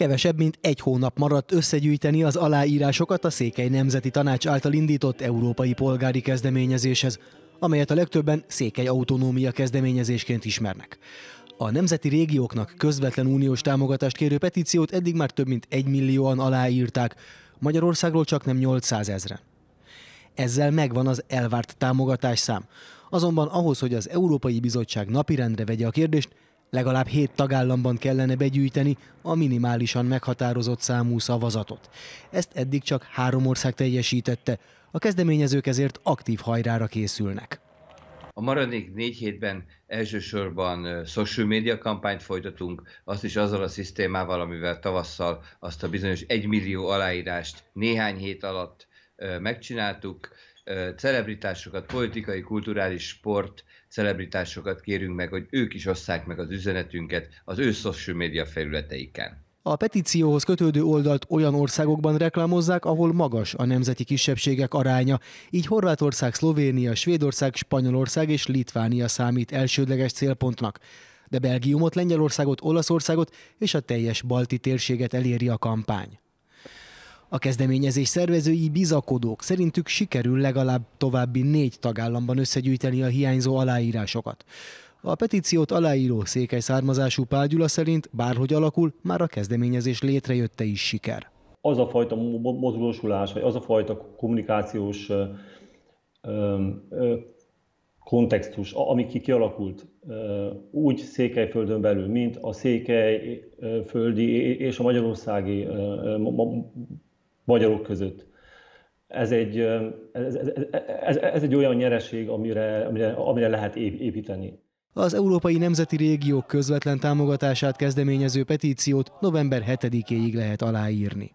Kevesebb, mint egy hónap maradt összegyűjteni az aláírásokat a Székely Nemzeti Tanács által indított európai polgári kezdeményezéshez, amelyet a legtöbben Székely Autonómia kezdeményezésként ismernek. A nemzeti régióknak közvetlen uniós támogatást kérő petíciót eddig már több mint egy millióan aláírták, Magyarországról csak nem 800 ezren. Ezzel megvan az elvárt támogatás szám. Azonban ahhoz, hogy az Európai Bizottság napirendre vegye a kérdést, legalább hét tagállamban kellene begyűjteni a minimálisan meghatározott számú szavazatot. Ezt eddig csak három ország teljesítette, a kezdeményezők ezért aktív hajrára készülnek. A maradék négy hétben elsősorban social media kampányt folytatunk, azt is azzal a szisztémával, amivel tavasszal azt a bizonyos egymillió aláírást néhány hét alatt megcsináltuk. Celebritásokat, politikai, kulturális, sport celebritásokat kérünk meg, hogy ők is osszák meg az üzenetünket az ő social media felületeiken. A petícióhoz kötődő oldalt olyan országokban reklámozzák, ahol magas a nemzeti kisebbségek aránya, így Horvátország, Szlovénia, Svédország, Spanyolország és Litvánia számít elsődleges célpontnak. De Belgiumot, Lengyelországot, Olaszországot és a teljes balti térséget eléri a kampány. A kezdeményezés szervezői bizakodók szerintük sikerül legalább további négy tagállamban összegyűjteni a hiányzó aláírásokat. A petíciót aláíró székely származású Pál szerint bárhogy alakul, már a kezdeményezés létrejötte is siker. Az a fajta mozgósulás, vagy az a fajta kommunikációs ö, ö, kontextus, ami ki kialakult úgy Székelyföldön belül, mint a székelyföldi és a magyarországi magyarok között. Ez egy, ez, ez, ez egy olyan nyereség, amire, amire, amire lehet építeni. Az Európai Nemzeti Régiók közvetlen támogatását kezdeményező petíciót november 7-éig lehet aláírni.